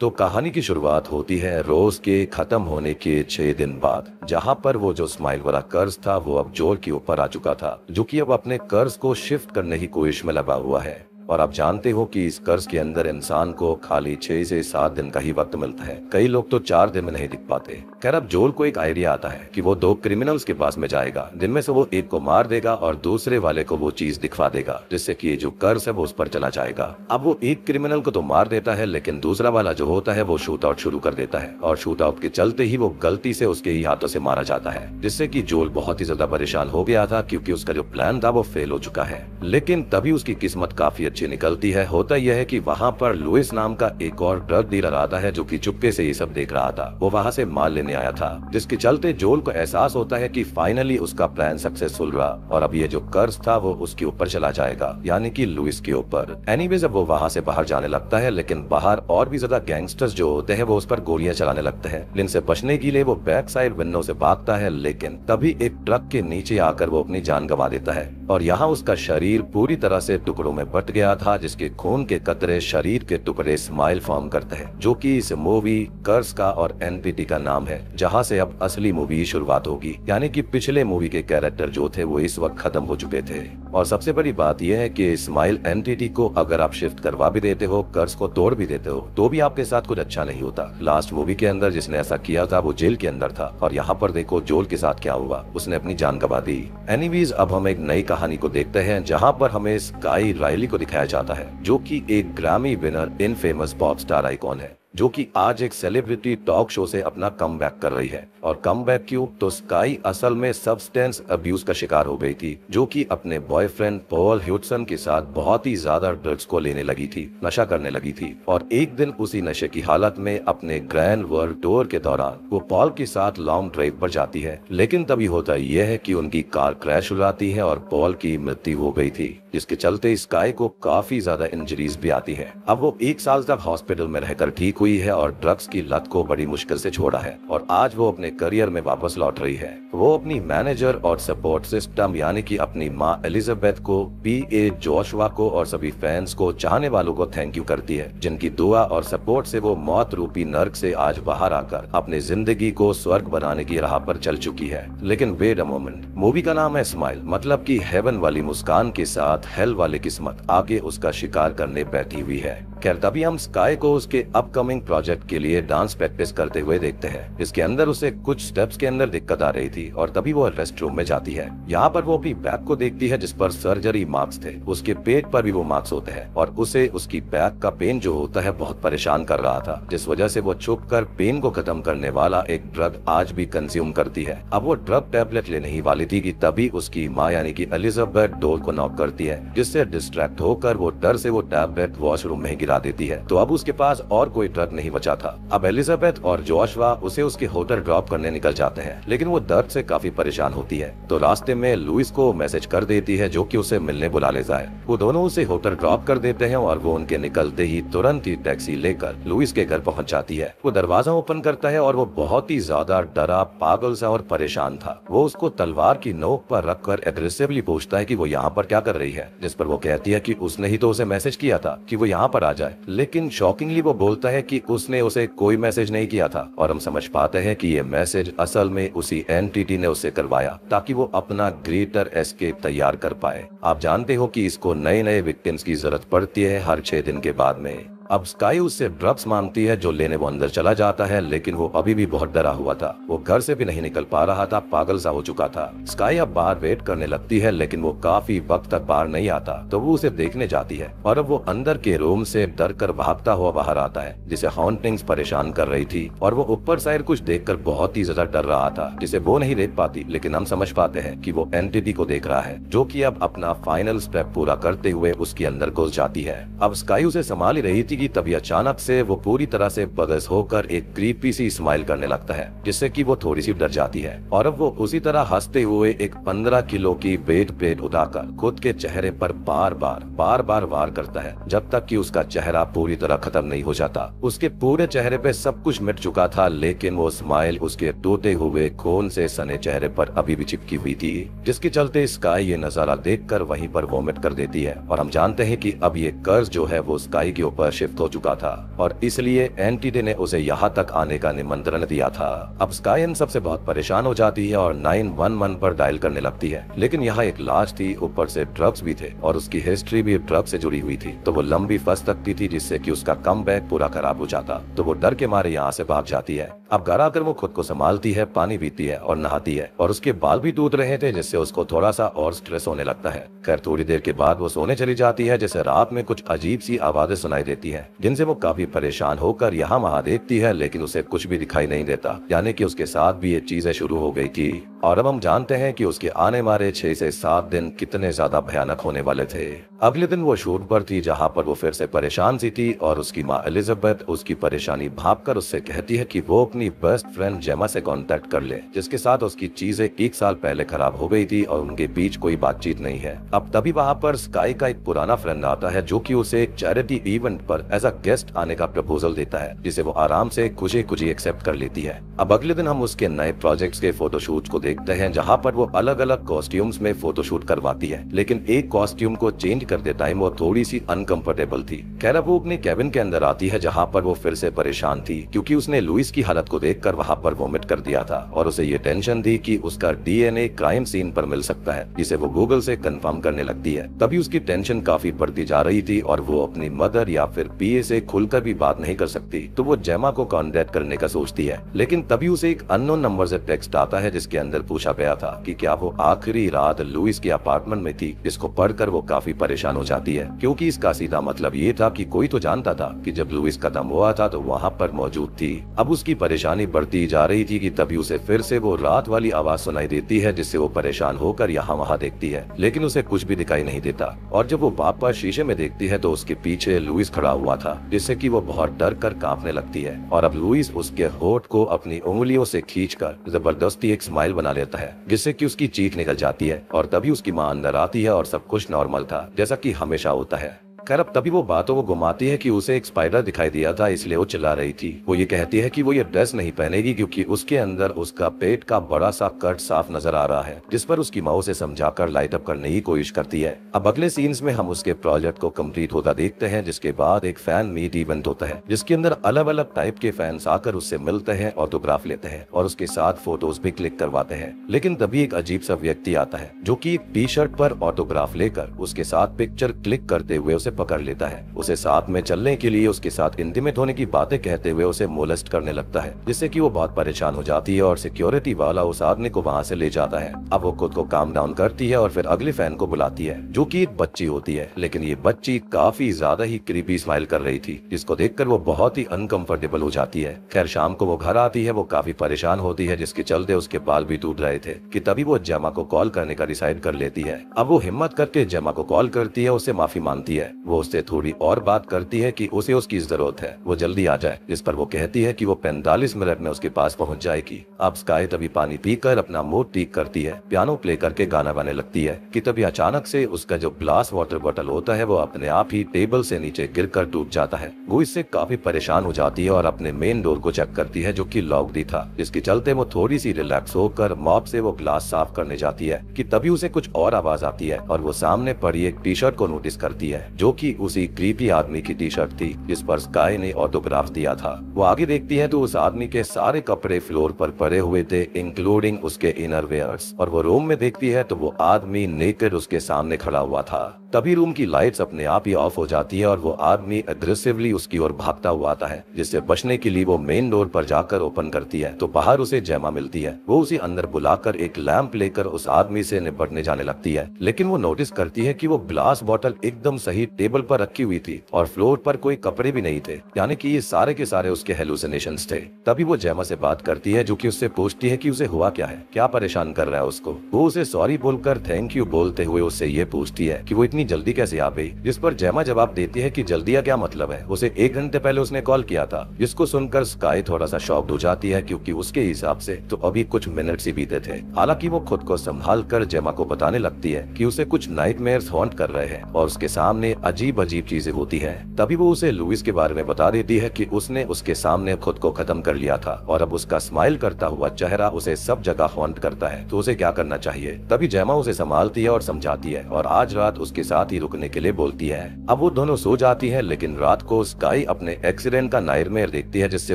तो कहानी की शुरुआत होती है रोज के खत्म होने के छह दिन बाद, जहाँ पर वो जो स्माइल वाला कर्ज था, वो अब ज़ोर के ऊपर आ चुका था, जो कि अब अपने कर्ज को शिफ्ट करने की कोशिश में लगा हुआ है। और आप जानते हो कि इस कर्ज के अंदर इंसान को खाली छह से सात दिन का ही वक्त मिलता है। कई लोग तो चार दिन में नहीं दिख पाते। खैर, अब जोल को एक आइडिया आता है कि वो दो क्रिमिनल्स के पास में जाएगा। जिनमें से वो एक को मार देगा और दूसरे वाले को वो चीज़ दिखवा देगा, जिससे की जो कर्ज है वो उस पर चला जाएगा। अब वो एक क्रिमिनल को तो मार देता है, लेकिन दूसरा वाला जो होता है वो शूट आउट शुरू कर देता है और शूट आउट के चलते ही वो गलती से उसके ही हाथों से मारा जाता है, जिससे की जोल बहुत ही ज़्यादा परेशान हो गया था, क्योंकि उसका जो प्लान था वो फेल हो चुका है। लेकिन तभी उसकी किस्मत काफ़ी अच्छी निकलती है। होता यह है कि वहाँ पर लुइस नाम का एक और ड्रग डीलर आता है जो कि चुपके से ये सब देख रहा था। वो वहाँ से माल लेने आया था, जिसके चलते जोल को एहसास होता है कि फाइनली उसका प्लान सक्सेसफुल रहा और अब ये जो कर्ज था वो उसके ऊपर चला जाएगा, यानी कि लुइस के ऊपर। एनीवेज अब वो वहाँ से बाहर जाने लगता है, लेकिन बाहर और भी ज़्यादा गैंगस्टर्स जो होते हैं वो उस पर गोलियाँ चलाने लगते हैं। जिनसे बचने के लिए वो बैक साइड विंडो से भागता है, लेकिन तभी एक ट्रक के नीचे आकर वो अपनी जान गंवा देता है और यहाँ उसका शरीर पूरी तरह से टुकड़ों में बट गया था, जिसके खून के कतरे शरीर के टुकड़े स्माइल फॉर्म करते हैं, जो कि इस मूवी कर्स का और एनपीटी का नाम है, जहाँ से अब असली मूवी शुरुआत होगी। यानी कि पिछले मूवी के कैरेक्टर जो थे, वो इस वक्त खत्म हो चुके थे। और सबसे बड़ी बात यह है कि स्माइल एंटिटी को अगर आप शिफ्ट करवा भी देते हो कर्ज को तोड़ भी देते हो तो भी आपके साथ कुछ अच्छा नहीं होता। लास्ट मूवी के अंदर जिसने ऐसा किया था, वो जेल के अंदर था। और यहाँ पर देखो, जोल के साथ क्या हुआ, उसने अपनी जान गवा दी। एनीवेज अब हम एक नई कहानी को देखते हैं, जहाँ पर हमें स्काई रायली को दिखाया जाता है जो कि एक Grammy winner in famous pop star icon है। जो कि आज एक सेलिब्रिटी टॉक शो से अपना कम कर रही है। और कम क्यों? तो स्काई असल में सब्सटेंस अब्यूज का शिकार हो गई थी, जो कि अपने बॉयफ्रेंड पॉल ह्यूटसन के साथ बहुत ही ज़्यादा ड्रग्स को लेने लगी थी, नशा करने लगी थी। और एक दिन उसी नशे की हालत में अपने ग्रैंड वर्ल्ड टूर के दौरान वो पॉल के साथ लॉन्ग ड्राइव पर जाती है। लेकिन तभी होता यह है की उनकी कार क्रैश हो जाती है और पॉल की मृत्यु हो गई थी, जिसके चलते स्काई को काफ़ी ज़्यादा इंजरीज भी आती है। अब वो एक साल तक हॉस्पिटल में रहकर ठीक हुई है और ड्रग्स की लत को बड़ी मुश्किल से छोड़ा है और आज वो अपने करियर में वापस लौट रही है। वो अपनी मैनेजर और सपोर्ट सिस्टम यानी कि अपनी माँ एलिजाबेथ को पी ए जोशवा को और सभी फैंस को, चाहने वालों को थैंक यू करती है, जिनकी दुआ और सपोर्ट से वो मौत रूपी नर्क से आज बाहर आकर अपनी ज़िंदगी को स्वर्ग बनाने की राह पर चल चुकी है। लेकिन वेट अ मोमेंट मूवी का नाम है स्माइल मतलब की हेवन वाली मुस्कान के साथ हेल वाली किस्मत आगे उसका शिकार करने बैठी हुई है। खैर, तभी हम स्काई को उसके अपकमिंग प्रोजेक्ट के लिए डांस प्रैक्टिस करते हुए देखते हैं। इसके अंदर उसे कुछ स्टेप्स के अंदर दिक्कत आ रही थी। और तभी वो रेस्ट रूम में जाती है। यहाँ पर वो अपनी बैग को देखती है जिस पर सर्जरी मार्क्स थे। उसके पेट पर भी वो मार्क्स होते हैं और उसे उसकी बैग का पेन जो होता है बहुत परेशान कर रहा था, जिस वजह से वो छुप कर पेन को खत्म करने वाला एक ड्रग आज भी कंज्यूम करती है। अब वो ड्रग टेबलेट लेने ही वाली थी कि तभी उसकी माँ यानी कि एलिजाबेथ डोल को नॉक करती है, जिससे डिस्ट्रैक्ट होकर वो डर से वो टैबलेट वॉशरूम में गिरा देती है। तो अब उसके पास और कोई ट्रक नहीं बचा था। अब एलिजाबेथ और जोशवा उसे उसके होटल ड्रॉप करने निकल जाते हैं, लेकिन वो दर्द से काफ़ी परेशान होती है। तो रास्ते में लुइस को मैसेज कर देती है जो कि उसे मिलने बुला ले जाए वो दोनों उसे होटल ड्रॉप कर देते हैं और वो उनके निकलते ही तुरंत ही टैक्सी लेकर लुइस के घर पहुँच जाती है। वो दरवाज़ा ओपन करता है और वो बहुत ही ज़्यादा डरा, पागल सा और परेशान था। वो उसको तलवार की नोक पर रखकर एग्रेसिवली पूछता है की वो यहाँ पर क्या कर रही है, जिस पर वो कहती है की उसने ही तो उसे मैसेज किया था की वो यहाँ पर आ जाए। लेकिन शॉकिंगली वो बोलता है की उसने उसे कोई मैसेज नहीं किया था और हम समझ पाते हैं कि ये मैसेज असल में उसी एनटीटी ने उसे करवाया ताकि वो अपना ग्रेटर एस्केप तैयार कर पाए। आप जानते हो कि इसको नए नए विक्टिम्स की ज़रूरत पड़ती है हर छह दिन के बाद में। अब स्काई उससे ड्रग्स मांगती है जो लेने वो अंदर चला जाता है, लेकिन वो अभी भी बहुत डरा हुआ था। वो घर से भी नहीं निकल पा रहा था, पागल सा हो चुका था। स्काई अब बाहर वेट करने लगती है, लेकिन वो काफ़ी वक्त तक बाहर नहीं आता तो वो उसे देखने जाती है। और अब वो अंदर के रूम से डर कर भागता हुआ बाहर आता है, जिसे हॉन्टिंग्स परेशान कर रही थी। और वो ऊपर साइड कुछ देख बहुत ही ज़्यादा डर रहा था, जिसे वो नहीं देख पाती, लेकिन हम समझ पाते हैं की वो एंटिटी को देख रहा है, जो की अब अपना फाइनल स्टेप पूरा करते हुए उसके अंदर घुस जाती है। अब स्काई उसे संभाल रही थी की तभी अचानक से वो पूरी तरह से बगस होकर एक क्रीपी सी स्माइल करने लगता है, जिससे कि वो थोड़ी सी डर जाती है। और अब वो उसी तरह हँसते हुए एक पंद्रह किलो की वेट पेट उठाकर खुद के चेहरे पर बार बार बार बार वार करता है, जब तक कि उसका चेहरा पूरी तरह खत्म नहीं हो जाता। उसके पूरे चेहरे पे सब कुछ मिट चुका था, लेकिन वो स्माइल उसके टूटे हुए खून से सने चेहरे पर अभी भी चिपकी हुई थी, जिसके चलते स्काई ये नज़ारा देख कर वहीं पर वोमिट कर देती है। और हम जानते हैं कि अब ये कर्ज जो है वो स्काई के ऊपर शिफ्ट शिफ्ट हो चुका था और इसलिए एंटीडे ने उसे यहाँ तक आने का निमंत्रण दिया था। अब स्कायन सबसे बहुत परेशान हो जाती है और नाइन वन वन पर डायल करने लगती है। लेकिन यहाँ एक लाश थी, ऊपर से ड्रग्स भी थे और उसकी हिस्ट्री भी ड्रग से जुड़ी हुई थी। तो वो लंबी फंस सकती थी जिससे की उसका कम पूरा खराब हो जाता। तो वो डर के मारे यहाँ से भाग जाती है। अब घर आकर वो खुद को संभालती है, पानी पीती है और नहाती है और उसके बाल भी टूट रहे थे, जिससे उसको थोड़ा सा और स्ट्रेस होने लगता है। खैर, थोड़ी देर के बाद वो सोने चली जाती है, जैसे रात में कुछ अजीब सी आवाज़ें सुनाई देती है। जिनसे वो काफ़ी परेशान होकर यहाँ वहाँ देखती है, लेकिन उसे कुछ भी दिखाई नहीं देता। यानी कि उसके साथ भी ये चीज़ें शुरू हो गई थी। और अब हम जानते हैं कि उसके आने मारे छह से सात दिन कितने ज़्यादा भयानक होने वाले थे। अगले दिन वो शूट पर थी, जहाँ पर वो फिर से परेशान सी थी और उसकी माँ एलिजाबेथ उसकी परेशानी भाप कर उससे कहती है कि वो अपनी बेस्ट फ्रेंड जेमा से कांटेक्ट कर ले, जिसके साथ उसकी चीज़ें एक साल पहले खराब हो गई थी और उनके बीच कोई बातचीत नहीं है। अब तभी वहाँ पर स्काई का एक पुराना फ्रेंड आता है, जो की उसे एक चैरिटी इवेंट पर एज अ गेस्ट आने का प्रपोजल देता है, जिसे वो आराम से खुशी खुशी एक्सेप्ट कर लेती है। अब अगले दिन हम उसके नए प्रोजेक्ट के फोटोशूट को देखते हैं जहाँ पर वो अलग अलग कॉस्ट्यूम्स में फोटोशूट करवाती है। लेकिन एक कॉस्ट्यूम को चेंज करते टाइम वो थोड़ी सी अनकंफर्टेबल थी। खैर वो अपने केबिन के अंदर आती है जहाँ पर वो फिर से परेशान थी, क्योंकि उसने लुइस की हालत को देख कर वहाँ पर वोमिट कर दिया था। और उसे ये टेंशन थी कि उसका डीएनए क्राइम सीन पर मिल सकता है, जिसे वो गूगल से कंफर्म करने लगती है। तभी उसकी टेंशन काफ़ी बढ़ती जा रही थी और वो अपनी मदर या फिर पीए से खुलकर भी बात नहीं कर सकती तो वो जेमा को कॉन्टेक्ट करने का सोचती है। लेकिन तभी उसे एक अननोन नंबर से टेक्स्ट आता है, जिसके अंदर पूछा गया था कि क्या वो आखिरी रात लुइस के अपार्टमेंट में थी? जिसको पढ़कर वो काफ़ी परेशान हो जाती है, क्योंकि इसका सीधा मतलब ये था कि कोई तो जानता था कि जब लुइस खत्म हुआ था तो वहाँ पर मौजूद थी। अब उसकी परेशानी बढ़ती जा रही थी कि तभी उसे फिर से वो रात वाली आवाज़ सुनाई देती है, जिससे वो परेशान होकर यहाँ वहाँ देखती है, लेकिन उसे कुछ भी दिखाई नहीं देता। और जब वो वापस शीशे में देखती है तो उसके पीछे लुइस खड़ा हुआ था, जिससे की वो बहुत डर कर कांपने लगती है। और अब लुइस उसके होठ को अपनी उंगलियों से खींचकर ज़बरदस्ती एक स्माइल बना लेता है, जिससे कि उसकी चीख निकल जाती है और तभी उसकी माँ अंदर आती है और सब कुछ नॉर्मल था, जैसा कि हमेशा होता है। खैर, अब तभी वो बातों को घुमाती है कि उसे एक स्पाइडर दिखाई दिया था, इसलिए वो चिल्ला रही थी। वो ये कहती है कि वो ये ड्रेस नहीं पहनेगी, क्योंकि उसके अंदर उसका पेट का बड़ा सा कट साफ़ नज़र आ रहा है, जिस पर उसकी माँ उसे समझाकर लाइट अप करने की कोशिश करती है। अब अगले सीन्स में हम उसके प्रोजेक्ट को कंप्लीट होता देखते हैं, जिसके बाद एक फ़ैन मीट इवेंट होता है, जिसके अंदर अलग अलग टाइप के फैंस आकर उससे मिलते हैं ऑटोग्राफ लेते हैं और उसके साथ फ़ोटोज़ भी क्लिक करवाते हैं। लेकिन तभी एक अजीब सा व्यक्ति आता है, जो की एक टी शर्ट पर ऑटोग्राफ लेकर उसके साथ पिक्चर क्लिक करते हुए उसे पकड़ लेता है। उसे साथ में चलने के लिए उसके साथ इंटीमेट होने की बातें कहते हुए उसे मोलेस्ट करने लगता है, जिससे कि वो बहुत परेशान हो जाती है और सिक्योरिटी वाला उस आदमी को वहाँ से ले जाता है। अब वो खुद को काम डाउन करती है और फिर अगले फ़ैन को बुलाती है, जो की एक बच्ची होती है। लेकिन ये बच्ची काफ़ी ज़्यादा ही क्रीपी स्माइल कर रही थी, जिसको देखकर वो बहुत ही अनकंफर्टेबल हो जाती है। खैर, शाम को वो घर आती है, वो काफ़ी परेशान होती है, जिसके चलते उसके बाल भी टूट रहे थे, कि तभी वो जमा को कॉल करने का डिसाइड कर लेती है। अब वो हिम्मत करके जमा को कॉल करती है, उसे माफ़ी मांगती है। वो उससे थोड़ी और बात करती है कि उसे उसकी ज़रूरत है। वो जल्दी आ जाए। जिस पर वो कहती है कि वो पैंतालीस मिनट में उसके पास पहुँच जाएगी। अब स्काई तभी पानी पीकर अपना मूड ठीक करती है। पियानो प्ले करके गाना गाने लगती है कि तभी अचानक से उसका जो ग्लास वाटर बॉटल होता है वो अपने आप ही टेबल से नीचे गिर कर टूट जाता है। वो इससे काफ़ी परेशान हो जाती है और अपने मेन डोर को चेक करती है जो की लॉक दी था। जिसके चलते वो थोड़ी सी रिलैक्स होकर मॉप से वो ग्लास साफ़ करने जाती है की तभी उसे कुछ और आवाज़ आती है और वो सामने पड़ी एक टी शर्ट को नोटिस करती है, जो कि उसी क्रीपी आदमी की टी शर्ट थी, जिस पर स्काई ने ऑटोग्राफ दिया था। वो आगे देखती है तो उस आदमी के सारे कपड़े फ्लोर पर पड़े हुए थे इंक्लूडिंग उसके इनर वेयर्स और वो रूम में देखती है तो वो आदमी नेकर उसके सामने खड़ा हुआ था। तभी रूम की लाइट्स अपने आप ही ऑफ़ हो जाती है और वो आदमी एग्रेसिवली उसकी ओर भागता हुआ आता है, जिससे बचने के लिए वो मेन डोर पर जाकर ओपन करती है। तो बाहर उसे जैमा मिलती है। वो उसे अंदर बुलाकर एक लैंप लेकर उस आदमी से निपटने जाने लगती है। लेकिन वो नोटिस करती है कि वो ग्लास बॉटल एकदम सही टेबल पर रखी हुई थी और फ्लोर पर कोई कपड़े भी नहीं थे, यानी कि ये सारे के सारे उसके हेलुसिनेशन थे। तभी वो जैमा से बात करती है जो कि उससे पूछती है कि उसे हुआ क्या है, क्या परेशान कर रहा है उसको। वो उसे सॉरी बोलकर थैंक यू बोलते हुए उससे ये पूछती है कि वो इतनी जल्दी कैसे आ गई, जिस पर जैमा जवाब देती है कि जल्दी क्या मतलब है। उसे एक घंटे पहले उसने कॉल किया था, जिसको सुनकर स्काई थोड़ा सा शॉक हो जाती है क्योंकि उसके हिसाब से तो अभी कुछ मिनट ही बीते थे। हालाँकि वो खुद को संभाल कर जेमा को बताने लगती है कि उसे कुछ नाइट हॉन्ट कर रहे हैं और उसके सामने अजीब अजीब चीज़ें होती है। तभी वो उसे लुइस के बारे में बता देती है की उसने उसके सामने खुद को खत्म कर लिया था और अब उसका स्माइल करता हुआ चेहरा उसे सब जगह हॉन्ट करता है। तो उसे क्या करना चाहिए? तभी जैमा उसे संभालती है और समझाती है और आज रात उसके साथ ही रुकने के लिए बोलती है। अब वो दोनों सो जाती है, लेकिन रात को स्काई अपने एक्सीडेंट का नायरमेयर देखती है, जिससे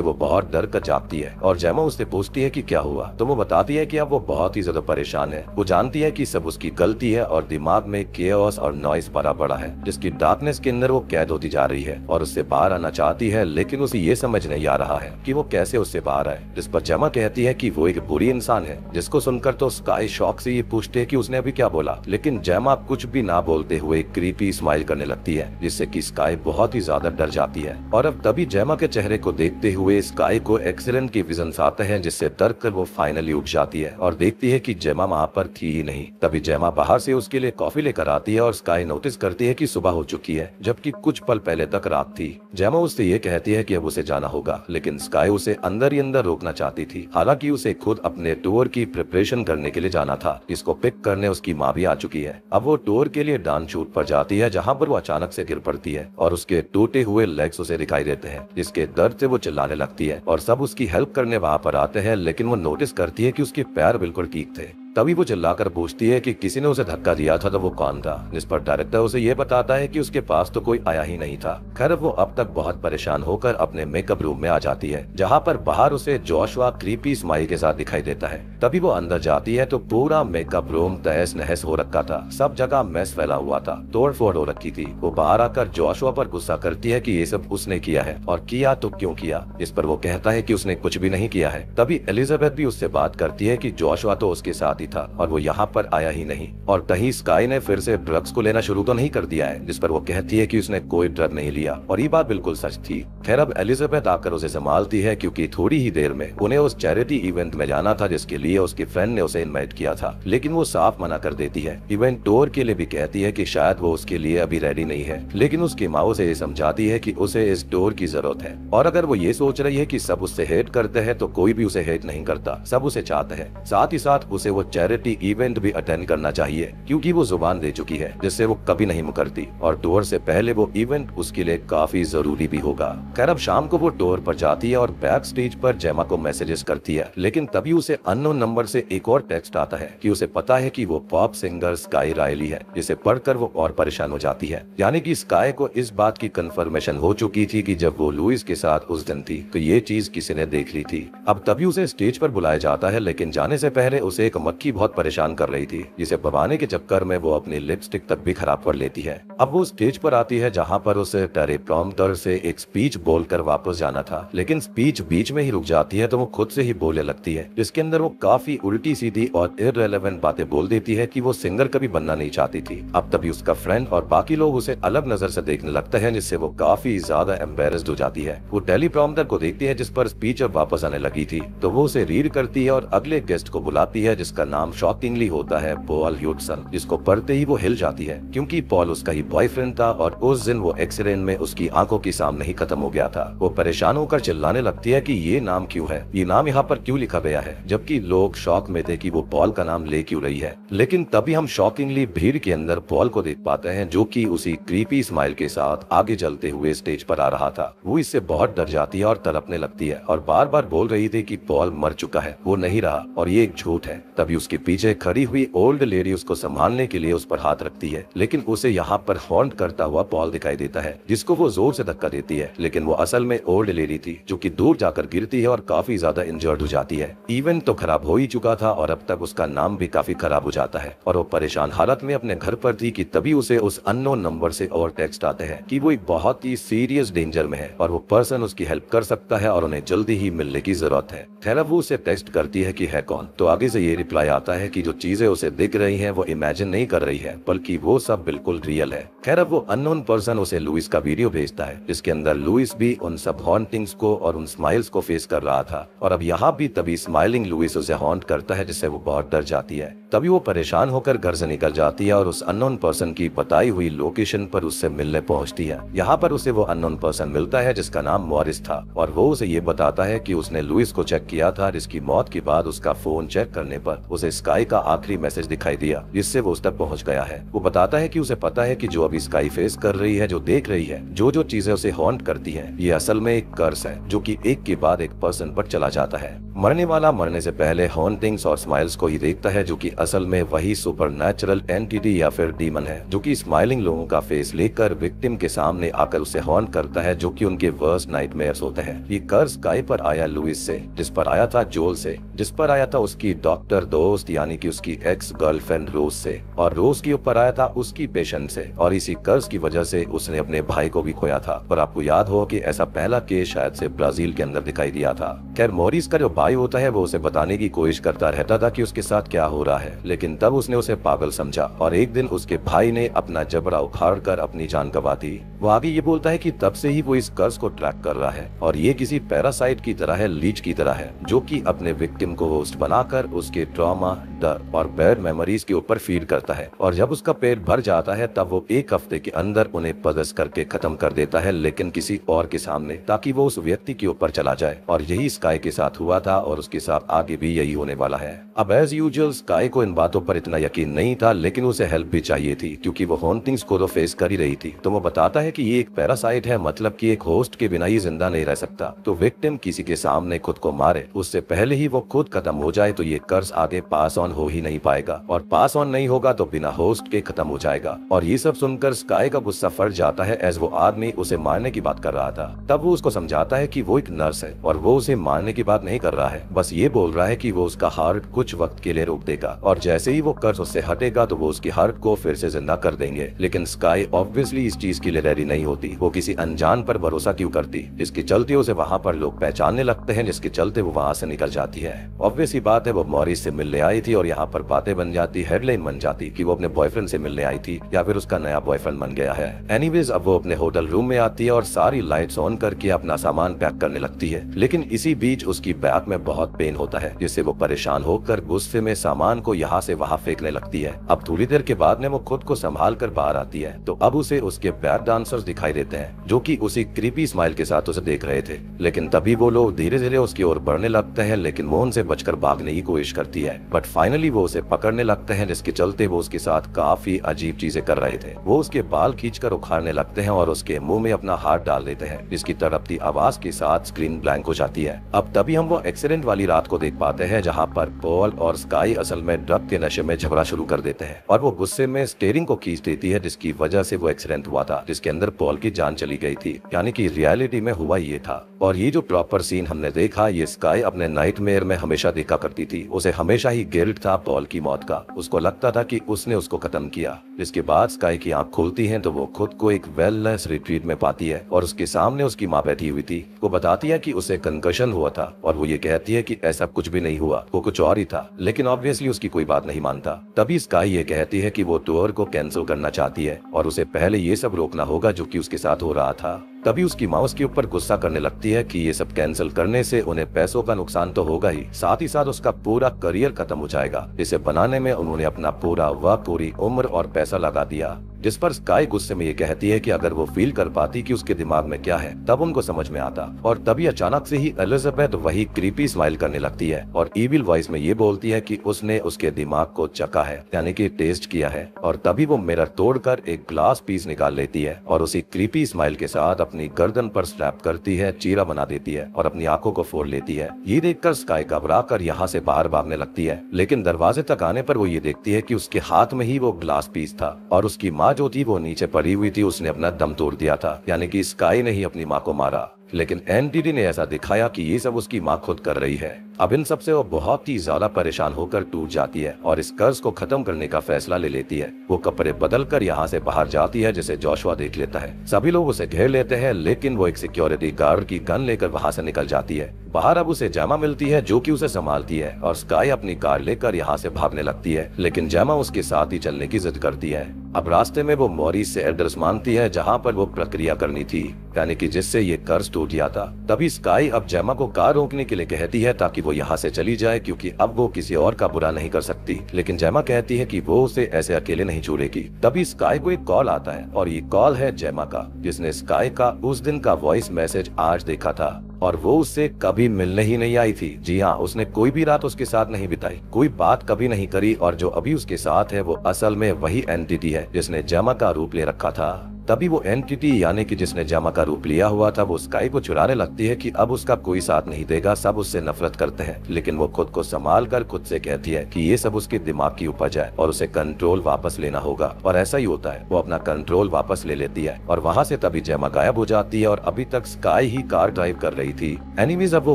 वो बहुत डर कर जागती है और जैमा उससे पूछती है की क्या हुआ? तो वो बताती है की अब वो बहुत ही ज़्यादा परेशान है। वो जानती है की सब उसकी गलती है और दिमाग में केओस और नॉइस भरा पड़ा है, जिसकी डार्कनेस के अंदर वो कैद होती जा रही है और उससे बाहर आना चाहती है, लेकिन उसे ये समझ नहीं आ रहा है कि वो कैसे उससे बाहर आए। जिस पर जमा कहती है कि वो एक बुरी इंसान है, जिसको सुनकर तो स्काई शौक से ये पूछते है कि उसने अभी क्या बोला। लेकिन जैमा कुछ भी ना बोलते हुए क्रीपी स्माइल करने लगती है, जिससे कि स्काई बहुत ही ज़्यादा डर जाती है। और अब तभी जैमा के चेहरे को देखते हुए स्काई को एक्सीडेंट की विजन आते हैं, जिससे डर कर वो फाइनली उठ जाती है और देखती है की जैमा वहाँ पर थी ही नहीं। तभी जैमा बाहर से उसके लिए कॉफ़ी लेकर आती है और स्काई नोटिस करती है की सुबह हो चुकी है, जबकि कुछ पल पहले तक रात थी। जैमा उससे ये कहती है की अब उसे जाना होगा, लेकिन स्काई उसे अंदर ही अंदर रोकना चाहती थी। हालाँकि उसे खुद अपने टूर की प्रिपरेशन करने के लिए जाना था। इसको पिक करने उसकी माँ भी आ चुकी है। अब वो टूर के लिए डांस शूट पर जाती है, जहाँ पर वो अचानक से गिर पड़ती है, और उसके टूटे हुए लेग्स उसे दिखाई देते हैं। जिसके दर्द से वो चिल्लाने लगती है, और सब उसकी हेल्प करने वहाँ पर आते हैं, लेकिन वो नोटिस करती है कि उसके पैर बिल्कुल ठीक थे। तभी वो चिल्लाकर पूछती है कि किसी ने उसे धक्का दिया था तो वो कौन था? जिस पर डायरेक्टर उसे ये बताता है कि उसके पास तो कोई आया ही नहीं था। खैर, वो अब तक बहुत परेशान होकर अपने मेकअप रूम में आ जाती है, जहाँ पर बाहर उसे जोशवा क्रीपी स्माइल के साथ दिखाई देता है। तभी वो अंदर जाती है तो पूरा मेकअप रूम तहस नहस हो रखा था। सब जगह मैस फैला हुआ था तोड़ फोड़ हो रखी थी। वो बाहर आकर जोशुआ पर गुस्सा करती है कि ये सब उसने किया है। और किया तो क्यों किया? इस पर वो कहता है कि उसने कुछ भी नहीं किया है। तभी एलिजाबेथ भी उससे बात करती है कि जोशुआ तो उसके साथ ही था और वो यहाँ पर आया ही नहीं। और कहीं स्काई ने फिर से ड्रग्स को लेना शुरू तो नहीं कर दिया है, जिस पर वो कहती है कि उसने कोई ड्रग नहीं लिया। और ये बात बिल्कुल सच थी। खैर अब एलिजाबेथ आकर उसे संभालती है, क्योंकि थोड़ी ही देर में उन्हें उस चैरिटी इवेंट में जाना था, जिसके लिए उसके फ्रेंड ने उसे इन्वाइट किया था। लेकिन वो साफ़ मना कर देती है। इवेंट टोर के लिए भी कहती है की शायद वो उसके लिए अभी रेडी नहीं है। लेकिन उसकी माँ उसे ये समझाती है की उसे इस टूर की ज़रूरत है। और अगर वो ये सोच रही है की सब उससे हेट करते हैं तो कोई भी उसे हेट नहीं करता। सब उसे चाहते हैं। साथ ही साथ उसे वो चैरिटी इवेंट भी अटेंड करना चाहिए, क्योंकि वो ज़ुबान दे चुकी है, जिससे वो कभी नहीं मुकरती, और टूर से पहले वो इवेंट उसके लिए काफ़ी ज़रूरी भी होगा। खैर, अब शाम को वो टूर पर जाती है और बैक स्टेज पर जैमा को मैसेजेस करती है, लेकिन तभी उसे अननोन नंबर से एक और टेक्स्ट आता है कि उसे पता है कि वो पॉप सिंगर स्काई रायली है, जिसे पढ़कर वो और परेशान हो जाती है। यानी कि स्काई को इस बात की कंफर्मेशन हो चुकी थी कि जब वो लुइस के साथ उस दिन थी तो ये चीज़ किसी ने देख ली थी। अब तभी उसे स्टेज पर बुलाया जाता है, लेकिन जाने से पहले उसे एक मक्खी बहुत परेशान कर रही थी, जिसे पवाने के चक्कर में वो अपनी लिपस्टिक तक भी खराब कर लेती है। अब वो स्टेज पर आती है जहाँ पर उसे टेलीप्रॉम्प्टर से एक स्पीच बोलकर वापस जाना था। लेकिन स्पीच बीच में ही रुक जाती है तो वो खुद से ही बोलने लगती है, जिसके अंदर वो काफ़ी उल्टी सीधी और इरेलीवेंट बातें बोल देती है कि वो सिंगर कभी बनना नहीं चाहती थी। अब तभी उसका फ्रेंड और बाकी लोग उसे अलग नज़र से देखने लगते हैं, जिससे वो काफ़ी ज़्यादा एम्बेरस्ड हो जाती है। वो टेलीप्रॉम्प्टर को देखती है, जिस पर स्पीच अब वापस आने लगी थी। तो वो उसे रीड करती है और अगले गेस्ट को बुलाती है, जिसका नाम शॉकिंगली होता है पॉल यूटसन जिसको पढ़ते ही वो हिल जाती है, क्योंकि पॉल उसका ही बॉयफ्रेंड था और उस दिन वो एक्सीडेंट में उसकी आँखों के सामने ही खत्म हो गया था। वो परेशान होकर चिल्लाने लगती है कि ये नाम क्यों है? ये नाम यहाँ पर क्यों लिखा गया है? जबकि लोग शौक में थे कि वो पॉल का नाम ले क्यों रही है। लेकिन तभी हम शॉकिंगली भीड़ के अंदर पॉल को देख पाते हैं, जो की उसी क्रीपी स्माइल के साथ आगे चलते हुए स्टेज पर आ रहा था। वो इससे बहुत डर जाती है और तड़पने लगती है और बार बार बोल रही थी कि पॉल मर चुका है। वो नहीं रहा और ये एक झूठ है। तभी उसके पीछे खड़ी हुई ओल्ड लेडी उसको संभालने के लिए उस पर हाथ रखती है, लेकिन उसे यहाँ पर हॉन्ट करता हुआ पॉल दिखाई देता है, जिसको वो ज़ोर से धक्का देती है, लेकिन वो असल में ओल्ड लेडी थी, जो कि दूर जाकर गिरती है और काफ़ी ज़्यादा इंजर्ड हो जाती है। इवेंट तो खराब हो ही चुका था और अब तक उसका नाम भी काफ़ी खराब हो जाता है, और वो परेशान हालत में अपने घर पर थी कि तभी उसे उस अननोन नंबर से और टेक्स्ट आते हैं कि वो एक बहुत ही सीरियस डेंजर में है, और वो पर्सन उसकी हेल्प कर सकता है और उन्हें जल्दी ही मिलने की ज़रूरत है। खैर वो उसे टेक्स्ट करती है कि है कौन? तो आगे से ये रिप्लाई आता है कि जो चीज़ें उसे दिख रही हैं, वो इमेजिन नहीं कर रही है, बल्कि वो सब बिल्कुल रियल है। खैर, अब वो अननोन पर्सन उसे लुइस का वीडियो भेजता है, जिसके अंदर लुइस भी उन सब हॉन्टिंग्स को और उन स्माइल्स को फेस कर रहा था। और अब यहाँ भी तभी स्माइलिंग लुइस उसे हॉन्ट करता है, जिससे वो बहुत डर जाती है। तभी वो परेशान होकर घर से निकल जाती है और उस अननोन पर्सन की बताई हुई लोकेशन पर उससे मिलने पहुँचती है। यहाँ पर उसे वो अननोन पर्सन मिलता है जिसका नाम मॉरिस था और वो उसे ये बताता है कि उसने लुइस को चेक किया था जिसकी मौत के बाद उसका फ़ोन चेक करने पर उसे स्काई का आखिरी मैसेज दिखाई दिया, जिससे वो उस तक पहुँच गया है। वो बताता है की उसे पता है की जो अभी स्काई फेस कर रही है, जो देख रही है, जो जो चीज़ें उसे हॉन्ट करती है, ये असल में एक कर्स है, जो की एक के बाद एक पर्सन पर चला जाता है। मरने वाला मरने से पहले हॉन्टिंग्स और स्माइल्स को ही देखता है, जो कि असल में वही सुपर नेचुरल एंटिटी या फिर डीमन है, जो कि स्माइलिंग लोगों का फेस लेकर विक्टिम के सामने आकर उसे हॉर्न करता है, जो कि उनके वर्स्ट नाइटमेयर्स होते हैं। ये कर्ज काय पर आया लुइस से, जिस पर आया था जोल से, जिस पर आया था उसकी डॉक्टर दोस्त, यानी कि उसकी एक्स गर्लफ्रेंड रोज से, और रोज के ऊपर आया था उसकी पेशेंट से, और इसी कर्ज की वजह से उसने अपने भाई को भी खोया था। पर आपको याद हो कि ऐसा पहला केस शायद से ब्राज़ील के अंदर दिखाई दिया था। खैर मोरिस का जो भाई होता है, वो उसे बताने की कोशिश करता रहता था कि उसके साथ क्या हो रहा है। लेकिन तब उसने उसे पागल समझा और एक दिन उसके भाई ने अपना जबड़ा उखाड़ कर अपनी जान गवा दी। वो आगे ये बोलता है कि तब से ही वो इस कर्ज को ट्रैक कर रहा है और ये किसी पैरासाइट की तरह है लीच की तरह है, जो कि अपने विक्टिम को होस्ट बनाकर उसके ट्रॉमा डर और बैड मेमोरीज के ऊपर फ़ीड करता है। और जब उसका पेट भर जाता है, तब वो एक हफ़्ते के अंदर उन्हें पदस करके खत्म कर देता है, लेकिन किसी और के सामने, ताकि वो उस व्यक्ति के ऊपर चला जाए। और यही स्काई के साथ हुआ था और उसके साथ आगे भी यही होने वाला है। अब एज यूजल स्काई को इन बातों पर इतना यकीन नहीं था, लेकिन उसे हेल्प भी चाहिए थी, क्योंकि वो हॉन्टिंग्स को तो फेस कर ही रही थी। तो वो बताता है कि ये एक पैरासाइट है मतलब कि एक होस्ट के बिना ही ज़िंदा नहीं रह सकता। तो विक्टिम किसी के सामने खुद को मारे। उससे पहले ही वो खुद खत्म हो जाए तो ये कर्ज आगे पास ऑन हो ही नहीं पाएगा। और पास ऑन नहीं होगा तो बिना होस्ट के खत्म हो जाएगा। और ये सब सुनकर स्काई का गुस्सा फट जाता है एज वो आदमी उसे मारने की बात कर रहा था। तब वो उसको समझाता है की वो एक नर्स है, और वो उसे मारने की बात नहीं कर रहा है। बस ये बोल रहा है की वो उसका हार्ट कुछ वक्त के लिए रोक देगा। और जैसे ही वो कर्ज उससे हटेगा तो वो उसकी हार्ट को फिर से ज़िंदा कर देंगे। लेकिन स्काई ऑब्वियसली इस चीज़ के लिए रेडी नहीं होती। वो किसी अनजान पर भरोसा क्यों करती? जिसके चलते उसे वहाँ पर लोग पहचानने लगते हैं, जिसके चलते वो वहाँ से निकल जाती है। ऑब्वियस ही बात है, वो मॉरिस से मिलने आई थी और यहाँ पर बातें बन जाती हेडलाइन बन जाती कि वो अपने बॉयफ्रेंड से मिलने आई थी या फिर उसका नया बॉयफ्रेंड बन गया है। एनीवेज अब वो अपने होटल रूम में आती है और सारी लाइट्स ऑन करके अपना सामान पैक करने लगती है। लेकिन इसी बीच उसकी बैक में बहुत पेन होता है, जिससे वो परेशान होकर गुस्से में सामान को यहाँ से वहाँ फेंकने लगती है। अब थोड़ी देर के बाद में वो खुद को संभाल कर बाहर आती है। तो अब उसे उसके बैक डांसर्स दिखाई देते हैं, जो कि उसी क्रीपी स्माइल के साथ उसे देख रहे थे। लेकिन तभी वो लोग धीरे धीरे उसकी ओर बढ़ने लगते हैं, लेकिन वो उनसे बचकर भागने की कोशिश करती है। बट फाइनली वो उसे पकड़ने लगते हैं, जिसके चलते वो उसके साथ काफ़ी अजीब चीज़ें कर रहे थे। वो उसके बाल खींचकर उखाड़ने लगते हैं और उसके मुँह में अपना हाथ डाल देते हैं, जिसकी तड़पती आवाज़ के साथ स्क्रीन ब्लैंक हो जाती है। अब तभी हम वो एक्सीडेंट वाली रात को देख पाते हैं, जहाँ पर पॉल और स्काई असल में ड्रग के नशे में झगड़ा शुरू कर देते हैं और वो गुस्से में स्टेरिंग को खींच देती है, जिसकी वजह से वो एक्सीडेंट हुआ था, जिसके अंदर पॉल की जान चली गई थी। यानी कि रियलिटी में हुआ ये था। और ये जो प्रॉपर सीन हमने देखा, ये स्काई अपने नाइट में हमेशा देखा करती थी। उसे हमेशा ही गिल्ट था पॉल की मौत का। उसको लगता था कि उसने उसको खत्म किया। जिसके बाद स्काई की आँख खुलती है तो वो खुद को एक वेलनेस रिट्रीट में पाती है और उसके सामने उसकी माँ बैठी हुई थी। वो बताती है की उसे कंकशन हुआ था और वो ये कहती है की ऐसा कुछ भी नहीं हुआ। वो कुछ और ही था। लेकिन ऑब्वियसली उसकी कोई बात नहीं मानता। तभी स्काई ये कहती है कि वो टूर को कैंसिल करना चाहती है और उसे पहले ये सब रोकना होगा जो कि उसके साथ हो रहा था। तभी उसकी माँ उसके ऊपर गुस्सा करने लगती है कि ये सब कैंसिल करने से उन्हें पैसों का नुकसान तो होगा ही। साथ ही साथ उसका पूरा करियर खत्म हो जाएगा। इसे बनाने में उन्होंने अपना पूरा वक्त, पूरी उम्र और पैसा लगा दिया। जिस पर स्काई गुस्से में ये कहती है कि अगर वो फील कर पाती कि उसके दिमाग में क्या है, तब उनको समझ में आता। और तभी अचानक से ही एलिजाबेथ वही क्रीपी स्माइल करने लगती है। और ईविल वॉइस में ये बोलती है कि उसने उसके दिमाग को चका है, यानी कि टेस्ट किया है। और तभी वो मिरर तोड़कर एक ग्लास पीस निकाल लेती है। और उसी क्रीपी स्माइल के साथ अपनी गर्दन पर स्लैप करती है, चीरा बना देती है और अपनी आँखों को फोड़ लेती है। ये देखकर स्काई घबरा कर यहाँ से बाहर भागने लगती है, लेकिन दरवाजे तक आने पर वो ये देखती है कि उसके हाथ में ही वो ग्लास पीस था और उसकी माँ जो थी वो नीचे पड़ी हुई थी, उसने अपना दम तोड़ दिया था, यानी कि स्काई ने ही अपनी माँ को मारा। लेकिन एनटीडी ने ऐसा दिखाया कि ये सब उसकी माँ खुद कर रही है। अब इन सबसे वो बहुत ही ज़्यादा परेशान होकर टूट जाती है और इस कर्ज को खत्म करने का फैसला ले लेती है। वो कपड़े बदल कर यहाँ से बाहर जाती है, जिसे जोशुआ देख लेता है। सभी लोग उसे घेर लेते हैं, लेकिन वो एक सिक्योरिटी गार्ड की गन लेकर वहाँ से निकल जाती है। बाहर अब उसे जैमा मिलती है, जो कि उसे संभालती है, और स्काई अपनी कार लेकर यहाँ से भागने लगती है। लेकिन जैमा उसके साथ ही चलने की जिद करती है। अब रास्ते में वो मॉरिस से एड्रेस मांगती है, जहाँ पर वो प्रक्रिया करनी थी, यानी कि जिससे ये कर्ज टूट गया था। तभी स्काई अब जैमा को कार रोकने के लिए कहती है, ताकि वो यहाँ से चली जाए, क्योंकि अब वो किसी और का बुरा नहीं कर सकती। लेकिन जैमा कहती है कि वो उसे ऐसे अकेले नहीं छोड़ेगी। तभी स्काई को एक कॉल आता है, और ये कॉल है जैमा का, जिसने स्काई का उस दिन का वॉइस मैसेज आज देखा था। और वो उससे कभी मिलने ही नहीं आई थी। जी हाँ उसने कोई भी रात उसके साथ नहीं बिताई, कोई बात कभी नहीं करी, और जो अभी उसके साथ है, वो असल में वही एंटिटी है, जिसने जमा का रूप ले रखा था। तभी वो एंटिटी यानी कि जिसने जामा का रूप लिया हुआ था, वो स्काई को चुराने लगती है कि अब उसका कोई साथ नहीं देगा, सब उससे नफरत करते हैं। लेकिन वो खुद को संभाल कर खुद से कहती है कि ये सब उसके दिमाग की उपज है और उसे कंट्रोल वापस लेना होगा। और ऐसा ही होता है। वो अपना कंट्रोल वापस ले लेती है। और वहाँ से तभी जमा गायब हो जाती है और अभी तक स्काई ही कार ड्राइव कर रही थी। एनिमीज अब वो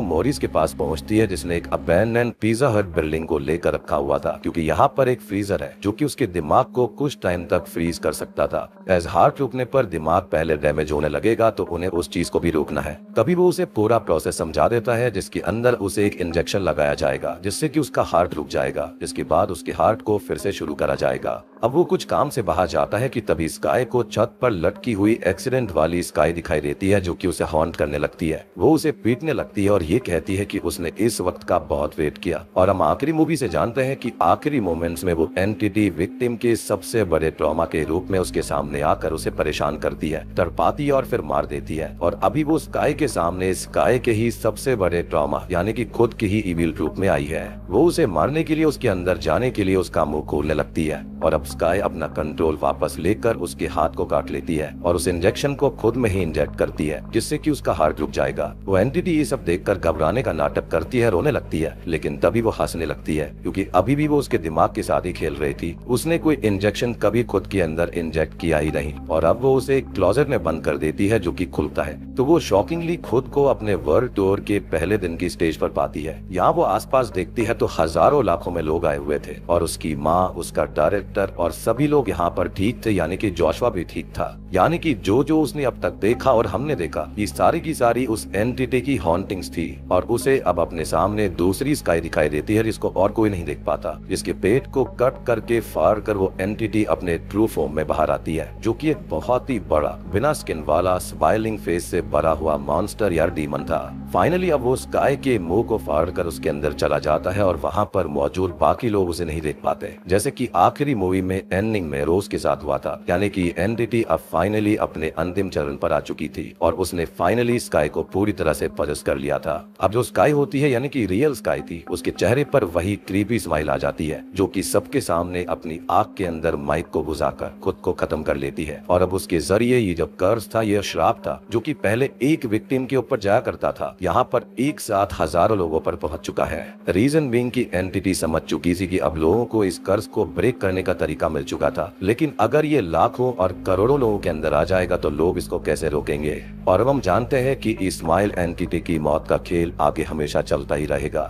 मोरिस के पास पहुँचती है, जिसने एक अबैंडन पिज्जा हट बिल्डिंग को लेकर रखा हुआ था, क्यूँकी यहाँ पर एक फ्रीजर है, जो की उसके दिमाग को कुछ टाइम तक फ्रीज कर सकता था। एज हार्ट रुकने रोकने पर दिमाग पहले डैमेज होने लगेगा तो उन्हें उस चीज़ को भी रोकना है। तभी वो उसे पूरा प्रोसेस समझा देता है, जिसके अंदर उसे एक इंजेक्शन लगाया जाएगा, जिससे कि उसका हार्ट रुक जाएगा, जिसके बाद उसके हार्ट को फिर से शुरू करा जाएगा। अब वो कुछ काम से बाहर जाता है कि तभी स्काई को छत पर लटकी हुई एक्सीडेंट वाली स्काई दिखाई देती है, जो कि उसे हॉन्ट करने लगती है। वो उसे पीटने लगती है और ये कहती है कि उसने इस वक्त का बहुत वेट किया। और हम आखिरी मूवी से जानते हैं कि आखिरी मोमेंट्स में वो एंटिटी विक्टिम के सबसे बड़े ट्रॉमा के रूप में उसके सामने आकर उसे परेशान करती है, तड़पाती और फिर मार देती है। और अभी वो स्काई के सामने, स्काई के ही सबसे बड़े ट्रॉमा यानी कि खुद की ही इविल रूप में आई है। वो उसे मारने के लिए, उसके अंदर जाने के लिए उसका मुँह खोलने लगती है। और अब स्काई अपना कंट्रोल वापस लेकर उसके हाथ को काट लेती है और उस इंजेक्शन को खुद में ही इंजेक्ट करती है, जिससे कि उसका हार्ट रुक जाएगा। वो एंटिटी ये सब देखकर घबराने का नाटक करती है, रोने लगती है, लेकिन तभी वो हंसने लगती है, क्योंकि अभी भी वो उसके दिमाग के साथ ही खेल रही थी। उसने कोई इंजेक्शन कभी खुद के अंदर इंजेक्ट किया ही नहीं। और अब वो उसे क्लोजेट में बंद कर देती है जो की खुलता है। तो वो शॉकिंगली खुद को अपने वर्ल्ड टूर के पहले दिन की स्टेज पर पाती है। यहाँ वो आसपास देखती है तो हज़ारों लाखों में लोग आए हुए थे और उसकी माँ, उसका डायरेक्टर और सभी लोग यहाँ पर ठीक थे, यानी कि जोशवा भी ठीक था। यानी कि जो जो उसने अब तक देखा और हमने देखा, ये सारी की सारी उस एंटिटी की हॉन्टिंग्स थी और उसे अब अपने सामने दूसरी स्काई दिखाई देती है जिसको और कोई नहीं देख पाता। जिसके पेट को कट करके फाड़ कर वो एंटिटी अपने ट्रू फॉर्म में बाहर आती है, जो की एक बहुत ही बड़ा, बिना स्किन वाला स्माइलिंग फेस से भरा हुआ मॉन्स्टर या डीमन था। फाइनली अब वो स्काई के मुँह को फाड़ कर उसके अंदर चला जाता है और वहाँ पर मौजूद बाकी लोग उसे नहीं देख पाते। जैसे की आखिरी मूवी में एंडिंग में रोज के साथ हुआ था, यानी कि एनडीटी अब फाइनली अपने अंतिम चरण पर आ चुकी थी और उसने फाइनली स्काई को पूरी तरह से पजस कर लिया था। अब जो स्काई होती है, यानी कि रियल स्काई थी, उसके चेहरे पर वही क्रीपी स्माइल आ जाती है, जो की सबके सामने अपनी आग के अंदर माइक को बुझाकर खुद को खत्म कर लेती है। और अब उसके ज़रिए ये जब कर्ज था यह श्राप था, जो कि पहले एक विक्टिम के ऊपर जाया करता था, यहाँ पर एक साथ हज़ारों लोगों पर पहुँच चुका है। रीजन बिंग की एंटिटी समझ चुकी थी कि अब लोगों को इस कर्ज को ब्रेक करने का तरीका मिल चुका था, लेकिन अगर ये लाखों और करोड़ों लोगों के अंदर आ जाएगा तो लोग इसको कैसे रोकेंगे? और हम जानते हैं कि इस्माइल एंटिटी की मौत का खेल आगे हमेशा चलता ही रहेगा।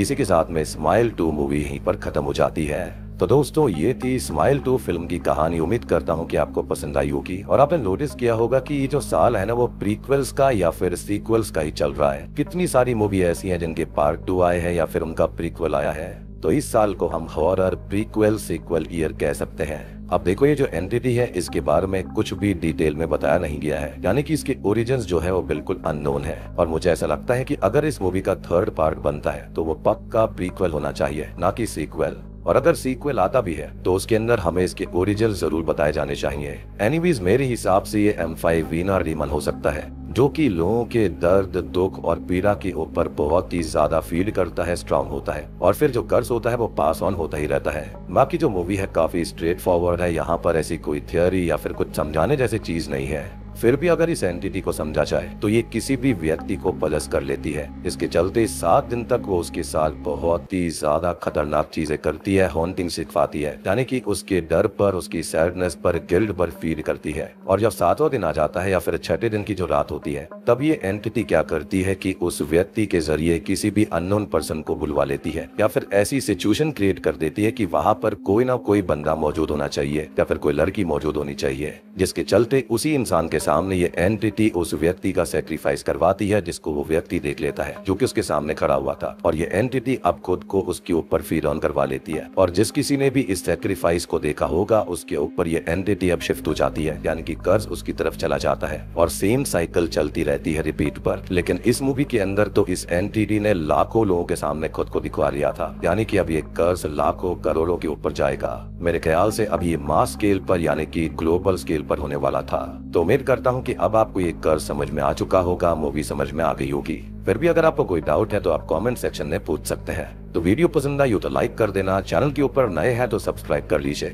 इसी के साथ में स्माइल टू मूवी यहीं पर खत्म हो जाती है। तो दोस्तों, ये थी स्माइल टू फ़िल्म की कहानी। उम्मीद करता हूँ कि आपको पसंद आई होगी और आपने नोटिस किया होगा कि ये जो साल है ना, वो प्रीक्वल्स का या फिर सीक्वल्स का ही चल रहा है। कितनी सारी मूवी ऐसी हैं जिनके पार्ट टू आए हैं या फिर उनका प्रीक्वल आया है। तो इस साल को हम हॉरर प्रीक्वल सीक्वल ईयर कह सकते हैं। अब देखो, ये जो एंटिटी है, इसके बारे में कुछ भी डिटेल में बताया नहीं गया है। यानी कि इसके ओरिजिन जो है, वो बिल्कुल अननोन है। और मुझे ऐसा लगता है कि अगर इस मूवी का थर्ड पार्ट बनता है तो वो पक्का प्रीक्वल होना चाहिए, ना कि सीक्वल और अगर सीक्वल आता भी है तो उसके अंदर हमें इसके ओरिजिनल ज़रूर बताए जाने चाहिए। एनीवेज मेरे हिसाब से ये एम फाइव रीमन हो सकता है, जो कि लोगों के दर्द, दुख और पीड़ा के ऊपर बहुत ही ज़्यादा फील करता है स्ट्रांग होता है। और फिर जो कर्ज होता है, वो पास ऑन होता ही रहता है। बाकी जो मूवी है, काफ़ी स्ट्रेट फॉरवर्ड है, यहाँ पर ऐसी कोई थियोरी या फिर कुछ समझाने जैसी चीज़ नहीं है। फिर भी अगर इस एंटिटी को समझा जाए तो ये किसी भी व्यक्ति को पलस कर लेती है। इसके चलते सात दिन तक वो उसके साथ बहुत ही ज़्यादा खतरनाक चीज़ें करती है हॉन्टिंग सिखवाती है। यानी कि उसके डर पर, उसकी सैडनेस पर गिल्ड पर फ़ीड करती है। और जब सातवां दिन आ जाता है या फिर छठे दिन की जो रात होती है, तब ये एंटिटी क्या करती है कि उस व्यक्ति के ज़रिए किसी भी अननोन पर्सन को बुलवा लेती है। या फिर ऐसी सिचुएशन क्रिएट कर देती है कि वहाँ पर कोई ना कोई बंदा मौजूद होना चाहिए, या फिर कोई लड़की मौजूद होनी चाहिए, जिसके चलते उसी इंसान के सामने ये एंटिटी उस व्यक्ति का सेक्रीफाइस करवाती है, जिसको वो व्यक्ति देख लेता है, जो कि उसके सामने खड़ा हुआ था। और ये एंटिटी अब खुद को उसके ऊपर फ़ीड ऑन करवा लेती है। और जिस किसी ने भी इस सेक्रीफाइस को देखा होगा, उसके ऊपर ये एंटिटी अब शिफ्ट हो जाती है, यानी कि कर्ज उसकी तरफ़ चला जाता है। और सेम साइकिल चलती रहती है रिपीट पर। लेकिन इस मूवी के अंदर तो इस एंटिटी ने लाखों लोगों के सामने खुद को दिखवा लिया था। यानी कि अब ये कर्ज लाखों करोड़ों के ऊपर जाएगा। मेरे ख्याल से अब ये मास स्केल पर, यानी कि ग्लोबल स्केल पर होने वाला था। तो उम्मीद करता हूँ कि अब आपको ये कर समझ में आ चुका होगा, मूवी समझ में आ गई होगी। फिर भी अगर आपको कोई डाउट है तो आप कमेंट सेक्शन में पूछ सकते हैं। तो वीडियो पसंद आई हो तो लाइक कर देना, चैनल के ऊपर नए हैं तो सब्सक्राइब कर लीजिए।